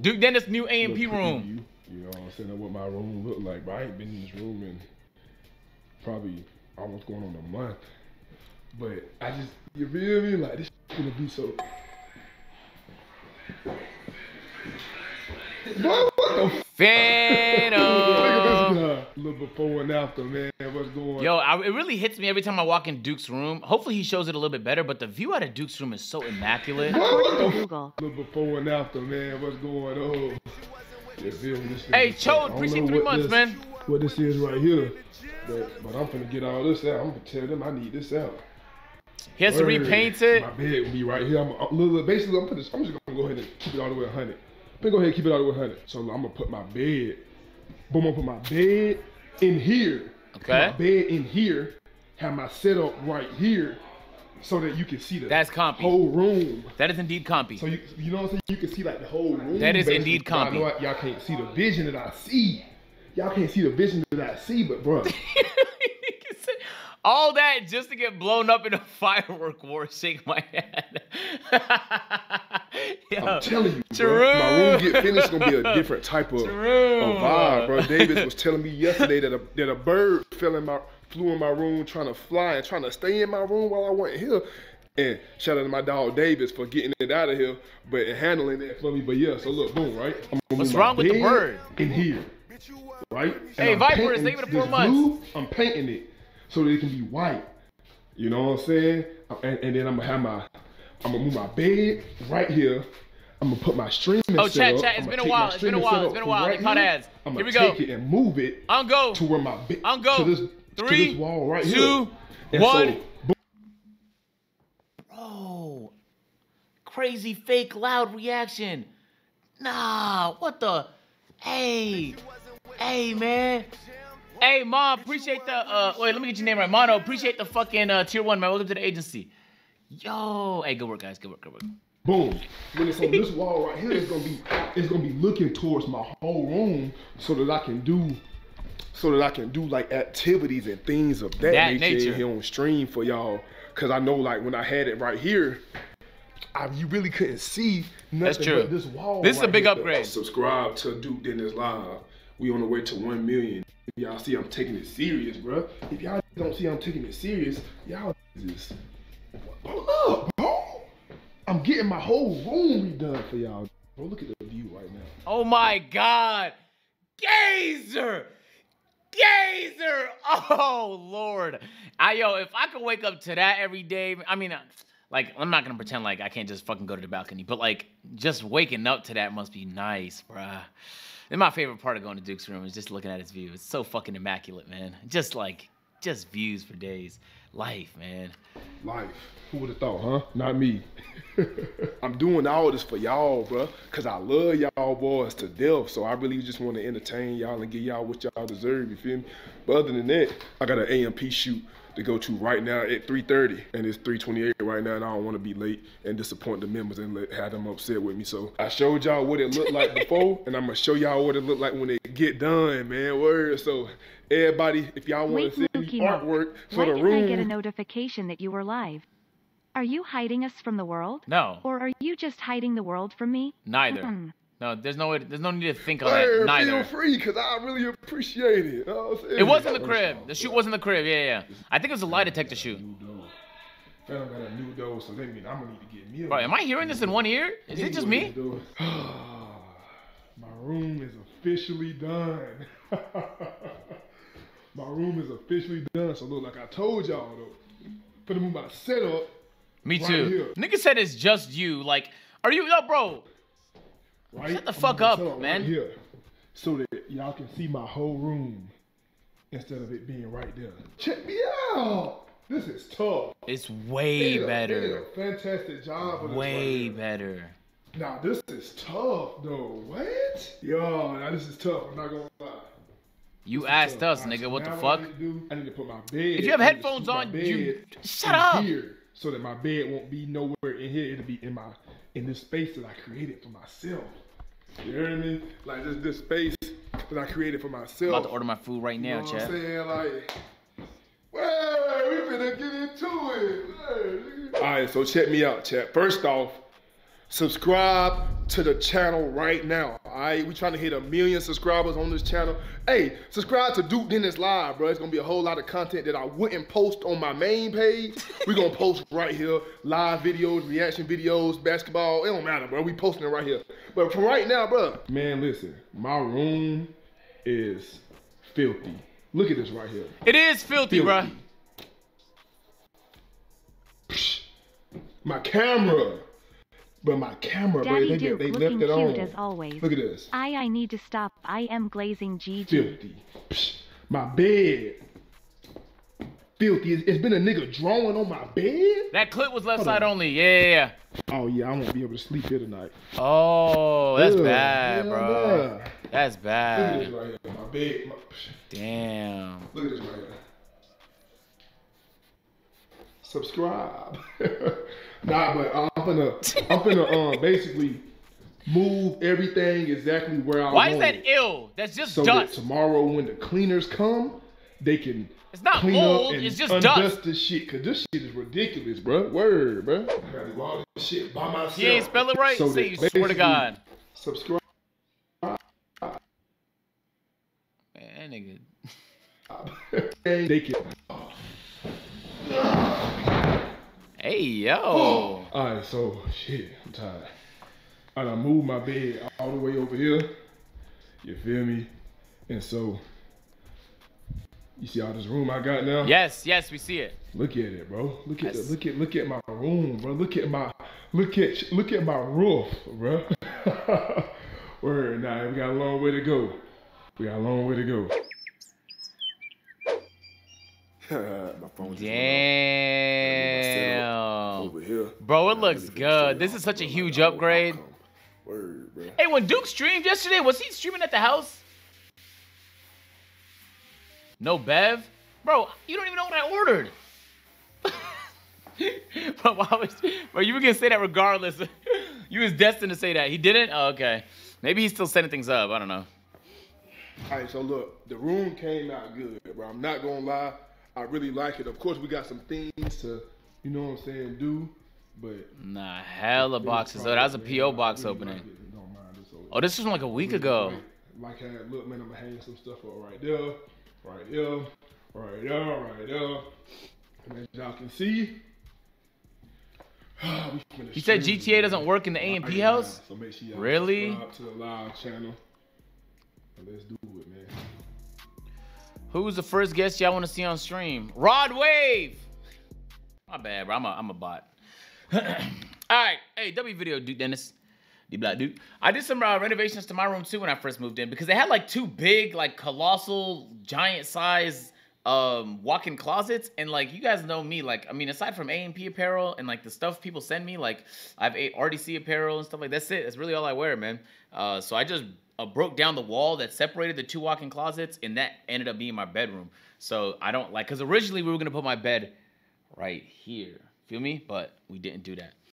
Duke Dennis new AMP room. You know what I'm saying? What my room look like. But I ain't been in this room in probably almost going on a month. But I just, you feel me? Like this gonna be so. Boy, what the. Before and after, man. What's going Yo, I, it really hits me every time I walk in Duke's room. Hopefully he shows it a little bit better, but the view out of Duke's room is so immaculate. Boy, what According to Google, Little before and after, man. What's going on? You? This Hey, nigga- Chode, I don't appreciate three months, this- man. What this is right here. But, but I'm gonna get all this out. I'm gonna tell them I need this out. He has to repaint it. My bed will be right here. I'm, I'm, look, basically, I'm, put this, I'm just gonna go ahead and keep it all the way 100. I'm gonna go ahead and keep it all the way 100. So I'm gonna put my bed, boom, I'm gonna put my bed in here. Okay. My bed in here. Have my setup right here, so that you can see the That's compy. whole room. That is indeed compy. So you, you know what I'm saying? You can see like the whole room. That is basically. indeed compy. know I- Y'all can't see the vision that I see. Y'all can't see the vision that I see, but bro, All that just to get blown up in a firework war. Shake my head. Yo, I'm telling you, bro, my room get finished gonna be a different type of, of vibe, bro. Davis was telling me yesterday that a that a bird fell in my flew in my room trying to fly and trying to stay in my room while I wasn't here. And shout out to my dog Davis for getting it out of here, but handling that for me. But yeah, so look, boom, right? I'm gonna What's wrong with the bird? In here, right? And Hey, I'm Viper, painting save it for months. blue, I'm painting it so that it can be white. You know what I'm saying? And, and then I'm gonna have my, I'm gonna move my bed right here. I'm gonna put my streaming Oh, set chat, up. chat, it's I'ma been a while, it's been a while, It's been a while. Right They caught here. ads. I'm Here gonna we go. take it and move it On go. to where my bed, On go. to this, to Three, this wall right two, here. And one. So, boom, Bro, crazy fake loud reaction. Nah, what the? Hey, hey, man. Hey, mom, appreciate the. uh Wait, let me get your name right. Mono, appreciate the fucking uh, tier one, man. Welcome to the agency. Yo, hey, good work, guys. Good work, good work. boom. When it's on this wall right here, it's gonna be, it's gonna be looking towards my whole room, so that I can do, so that I can do like activities and things of that, That nature, nature. here on stream for y'all. Cause I know like when I had it right here, I, you really couldn't see nothing That's true. but this wall. This is a big upgrade. Subscribe to Duke Dennis Live. We on the way to one million. Y'all see I'm taking it serious, bro. If y'all don't see I'm taking it serious, y'all just I'm getting my whole room redone for y'all. Bro, look at the view right now. Oh my God, Gazer, Gazer. Oh Lord, I yo, if I could wake up to that every day, I mean, like I'm not gonna pretend like I can't just fucking go to the balcony, but like just waking up to that must be nice, bruh. And my favorite part of going to Duke's room is just looking at his view. It's so fucking immaculate, man. Just like, just views for days. Life, man. Life. Who would have thought, huh? Not me. I'm doing all this for y'all, bro, because I love y'all boys to death. So I really just want to entertain y'all and give y'all what y'all deserve, you feel me? But other than that, I got an AMP shoot to go to right now at 3.30, and it's 3.28 right now, and I don't want to be late and disappoint the members and let, have them upset with me. So I showed y'all what it looked like before, and I'm going to show y'all what it looked like when it get done, man. Word. So everybody, if y'all want to see Mookie artwork for Why the didn't room. I get a notification that you were live? Are you hiding us from the world? No, Or are you just hiding the world from me? neither. Hmm. No, there's no way. There's no need to think on Word, that. Neither. Feel free, cause I really appreciate it. You know what I'm? It was in the crib. The shoot was in the crib. Yeah, yeah. I think it was a lie detector shoot. New door. Phantom got a new door, so that means I'm gonna need to get me. a Bro, am I hearing this in one ear? Is it just me? My room is officially done. my room is officially done. So look, like I told y'all though, for the move my setup. Me Right too. here. Nigga said it's just you. Like, are you, yo, bro? Right? Shut the fuck up, set right man. here, so that y'all can see my whole room instead of it being right there. Check me out. This is tough. It's way did a- they better. did a fantastic job this Way right better. Now this is tough though. What? Yo, now this is tough. I'm not gonna lie. You asked us, nigga. What the fuck? I need, I need to put my bed. If you have I need to headphones on, you- shut up. Here, so that my bed won't be nowhere in here. It'll be in my in this space that I created for myself. You hear me? Like this this space that I created for myself. I'm about to order my food right You now, know what I'm chat. saying? Like, well, we finna get into it. All right, so check me out, chat. First off, subscribe to the channel right now. All right, we trying to hit a million subscribers on this channel. Hey, subscribe to Duke Dennis Live, bro. It's gonna be a whole lot of content that I wouldn't post on my main page. We're gonna post right here, live videos, reaction videos, basketball. It don't matter, bro. We posting it right here. But for right now, bro, man, listen, my room is filthy. Look at this right here. It is filthy, Filthy. bruh. My camera. But my camera, bro, Daddy they, Duke they looking left it cute on. as always. Look at this. I I need to stop. I am glazing GG. Filthy. Psh, My bed. Filthy. It's- it's been a nigga drawing on my bed? That clip was left Hold side on. only. Yeah, yeah, yeah. Oh, yeah, I won't be able to sleep here tonight. Oh, that's Ugh, bad, yeah, bro. bruh. That's Look at bad. this right here. My bed. My, Damn. look at this right here. Subscribe. nah, but I'm gonna, I'm gonna um, basically move everything exactly where I Why want Why is that it. ill? That's just so that tomorrow when the cleaners come, they can It's not clean mold, up and it's just undust dust. this shit. Cause this shit is ridiculous, bro. Word, bro. I gotta do all this shit by myself. You ain't spell it right? So Say you swear to God. Subscribe. Man, that nigga. they can. Hey, yo. All right, so shit, I'm tired. And I moved my bed all the way over here. You feel me? And so, you see all this room I got now? Yes, yes, we see it. Look at it, bro. Look at the, Yes. look at look at my room, bro. Look at my look at look at my roof, bro. Word, nah, we got a long way to go. We got a long way to go. my phone Damn. Oh, here. Bro, it looks good. This is such a huge upgrade. Word, bro. Hey, when Duke streamed yesterday, was he streaming at the house? No Bev? Bro, you don't even know what I ordered. bro, why was, bro, you were gonna say that regardless. you was destined to say that. He didn't? Oh, okay. Maybe he's still setting things up. I don't know. All right, so look, the room came out good, bro. I'm not gonna lie, I really like it. Of course, we got some things to, you know what I'm saying, do, but Nah, hella boxes. Oh, that was a PO box opening. Don't this. Oh, this was like a week ago. Like, how look, man, I'm gonna hang some stuff up right there, right there, right there, right there. And as y'all can see, You said. GTA doesn't work in the AMP house? So make sure y'all Really? subscribe to the live channel. And let's do it, man. Who's the first guest y'all want to see on stream? Rod Wave. My bad, bro. I'm a, I'm a bot. All right. Hey, W video, Duke Dennis. D Black dude. I did some uh, renovations to my room too when I first moved in because they had like two big, like colossal, giant size um walk-in closets and like you guys know me like i mean aside from AMP apparel and like the stuff people send me like i have a rdc apparel and stuff like that's it that's really all i wear man uh so i just uh, broke down the wall that separated the two walk-in closets and that ended up being my bedroom so i don't like because originally we were gonna put my bed right here. Feel me? But we didn't do that